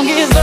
long as